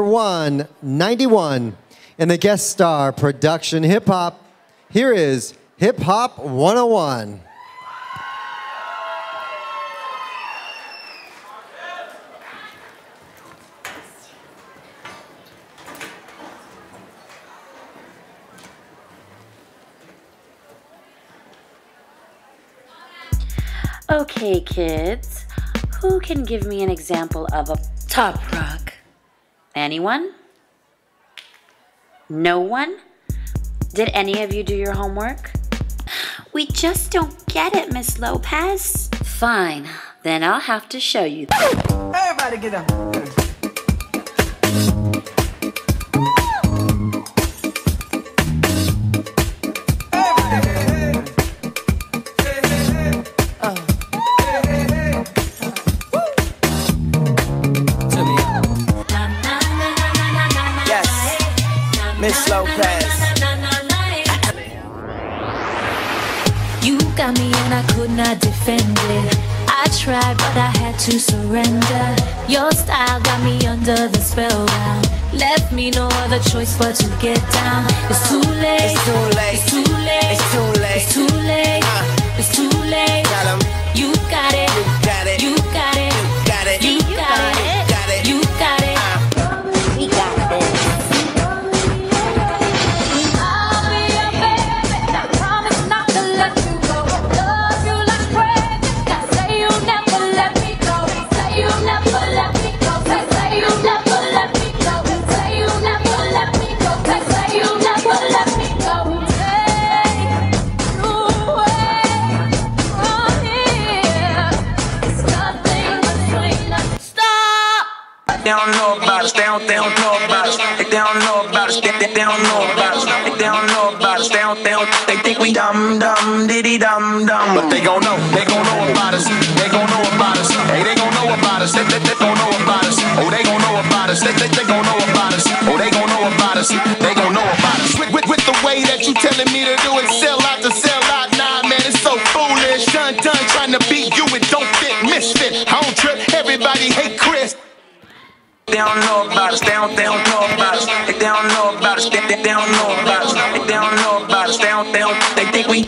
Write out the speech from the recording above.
191 in the guest star production hip hop. Here is Hip Hop 101. Okay, kids, who can give me an example of a top rock? Anyone? No one? Did any of you do your homework? We just don't get it, Miss Lopez. Fine, then I'll have to show you. Everybody get up. Miss Lopez. You got me and I could not defend it. I tried, but I had to surrender. Your style got me under the spellbound. Left me no other choice but to get down. It's too late. It's too late. It's too late. It's too late. It's too late. Uh. It's too late. Know about us. They don't, they don't know about us. They, don't know about us. They, they, they don't know about us. They, they don't know about us. They don't, they don't. They think we dumb, dumb, diddy, dumb, dumb. But they gon' know. They gon' know about us. They gon' know about us. Hey, they gon' know about us. They, they, they gon' know about us. Oh, they gon' know about us. They, they, they gon' know about us. Oh, they gon' know about us. They gon' know about us. With, with, with the way that you telling me to do it, sell out to sell out. Nah, man, it's so foolish. Done, done, trying to beat you. It don't They don't know about us. They don't, they don't know about us. They, don't know about us. They, they, they don't know about us. They don't know about us. They don't, they don't. They think we.